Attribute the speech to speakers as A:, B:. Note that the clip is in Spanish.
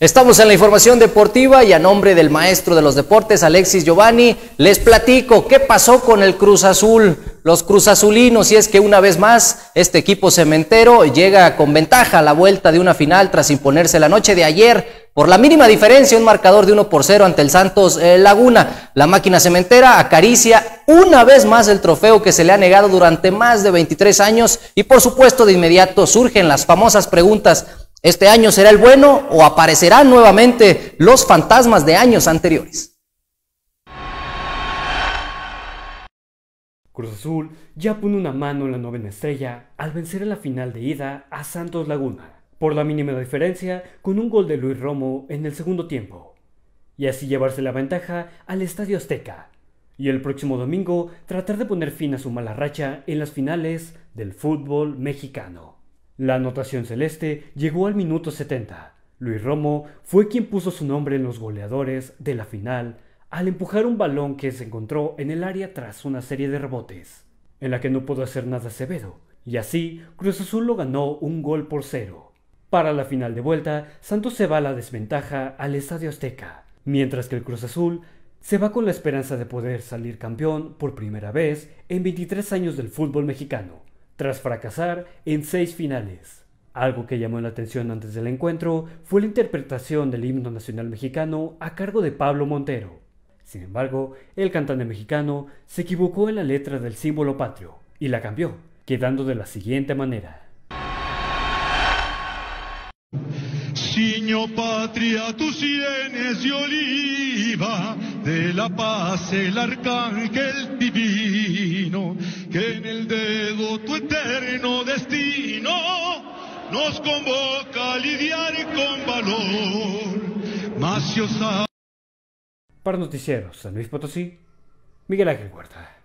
A: Estamos en la información deportiva y a nombre del maestro de los deportes, Alexis Giovanni, les platico qué pasó con el Cruz Azul, los Cruz Azulinos, y es que una vez más este equipo cementero llega con ventaja a la vuelta de una final tras imponerse la noche de ayer por la mínima diferencia, un marcador de 1 por 0 ante el Santos eh, Laguna. La máquina cementera acaricia una vez más el trofeo que se le ha negado durante más de 23 años y por supuesto de inmediato surgen las famosas preguntas ¿Este año será el bueno o aparecerán nuevamente los fantasmas de años anteriores?
B: Cruz Azul ya pone una mano en la novena estrella al vencer en la final de ida a Santos Laguna, por la mínima diferencia con un gol de Luis Romo en el segundo tiempo, y así llevarse la ventaja al Estadio Azteca, y el próximo domingo tratar de poner fin a su mala racha en las finales del fútbol mexicano. La anotación celeste llegó al minuto 70. Luis Romo fue quien puso su nombre en los goleadores de la final al empujar un balón que se encontró en el área tras una serie de rebotes, en la que no pudo hacer nada Acevedo, y así Cruz Azul lo ganó un gol por cero. Para la final de vuelta, Santos se va a la desventaja al Estadio Azteca, mientras que el Cruz Azul se va con la esperanza de poder salir campeón por primera vez en 23 años del fútbol mexicano tras fracasar en seis finales. Algo que llamó la atención antes del encuentro fue la interpretación del himno nacional mexicano a cargo de Pablo Montero. Sin embargo, el cantante mexicano se equivocó en la letra del símbolo patrio y la cambió, quedando de la siguiente manera.
C: Siño patria, tus sienes de oliva, de la paz el arcángel divino, nos convoca a lidiar con valor.
B: Maciosa. Para Noticieros San Luis Potosí, Miguel Ángel Huerta.